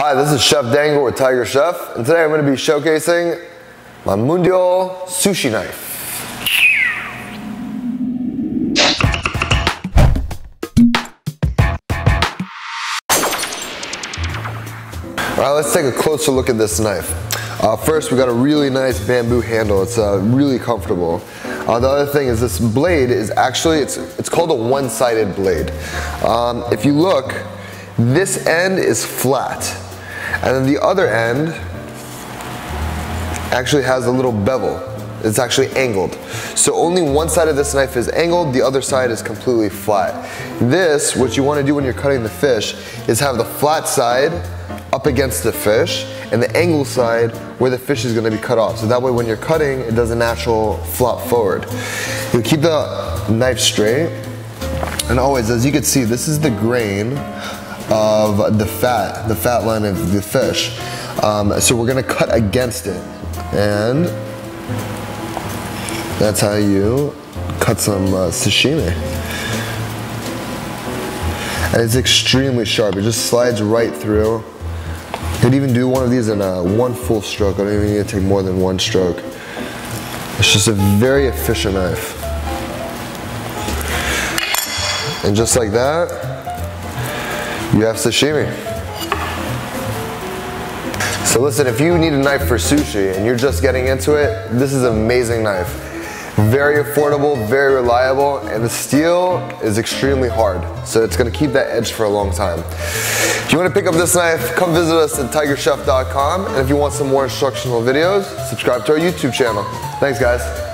Hi, this is Chef Dangoor with TigerChef, and today I'm going to be showcasing my Mundial sushi knife. All right, let's take a closer look at this knife. Uh, first, we got a really nice bamboo handle. It's uh, really comfortable. Uh, the other thing is this blade is actually, it's, it's called a one-sided blade. Um, if you look, this end is flat. And then the other end actually has a little bevel. It's actually angled. So only one side of this knife is angled, the other side is completely flat. This, what you wanna do when you're cutting the fish, is have the flat side up against the fish and the angle side where the fish is gonna be cut off. So that way when you're cutting, it does a natural flop forward. You keep the knife straight and always, as you can see, this is the grain of the fat, the fat line of the fish. Um, so we're gonna cut against it. And that's how you cut some uh, sashimi. And it's extremely sharp, it just slides right through. Could even do one of these in a one full stroke. I don't even need to take more than one stroke. It's just a very efficient knife. And just like that, you have sashimi. So listen, if you need a knife for sushi and you're just getting into it, this is an amazing knife. Very affordable, very reliable, and the steel is extremely hard. So it's gonna keep that edge for a long time. If you wanna pick up this knife, come visit us at tigerchef.com. And if you want some more instructional videos, subscribe to our YouTube channel. Thanks guys.